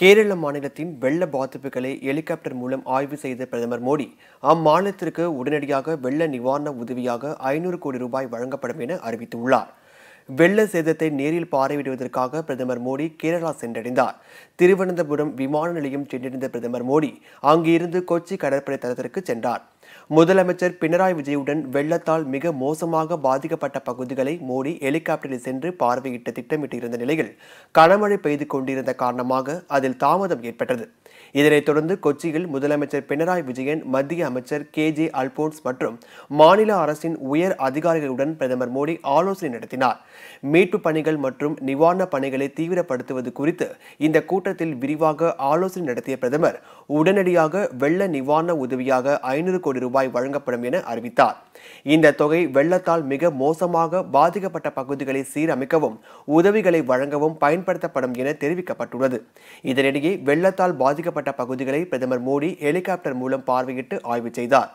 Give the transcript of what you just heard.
கேரள மாநிலத்தின் வெள்ள பாதிப்புகளை ஹெலிகாப்டர் மூலம் ஆய்வு செய்த பிரதமர் மோடி அம்மாநிலத்திற்கு உடனடியாக வெள்ள நிவாரண உதவியாக ஐநூறு கோடி ரூபாய் வழங்கப்படும் என அறிவித்துள்ளார். வெள்ள சேதத்தை நேரில் பார்வையிடுவதற்காக பிரதமர் மோடி கேரளா சென்றடைந்தார். திருவனந்தபுரம் விமான நிலையம் சென்றடைந்த பிரதமர் மோடி அங்கிருந்து கொச்சி கடற்படை தளத்திற்கு சென்றார். முதலமைச்சர் பினராயி விஜயுடன் வெள்ளத்தால் மிக மோசமாக பாதிக்கப்பட்ட பகுதிகளை மோடி ஹெலிகாப்டரில் சென்று பார்வையிட்ட திட்டமிட்டிருந்த நிலையில் கனமழை பெய்து கொண்டிருந்த காரணமாக அதில் தாமதம் ஏற்பட்டது. இதனைத் தொடர்ந்து கொச்சியில் முதலமைச்சர் பினராயி விஜயன் மத்திய அமைச்சர் கே. ஜே. அல்போன்ஸ் மற்றும் மாநில அரசின் உயர் அதிகாரிகளுடன் பிரதமர் மோடி ஆலோசனை நடத்தினார். மீட்பு பணிகள் மற்றும் நிவாரணப் பணிகளை தீவிரப்படுத்துவது குறித்து இந்த கூட்டத்தில் விரிவாக ஆலோசனை நடத்திய பிரதமர் உடனடியாக வெள்ள நிவாரண உதவியாக ஐநூறு கோடி ரூபாய் வழங்கப்படும் என அறிவித்தார். இந்த தொகை வெள்ளத்தால் மிக மோசமாக பாதிக்கப்பட்ட பகுதிகளை சீரமைக்கவும் உதவிகளை வழங்கவும் பயன்படுத்தப்படும் என தெரிவிக்கப்பட்டுள்ளது. இதனிடையே வெள்ளத்தால் பாதிக்கப்பட்ட பகுதிகளை பிரதமர் மோடி ஹெலிகாப்டர் மூலம் பார்வையிட்டு ஆய்வு செய்தார்.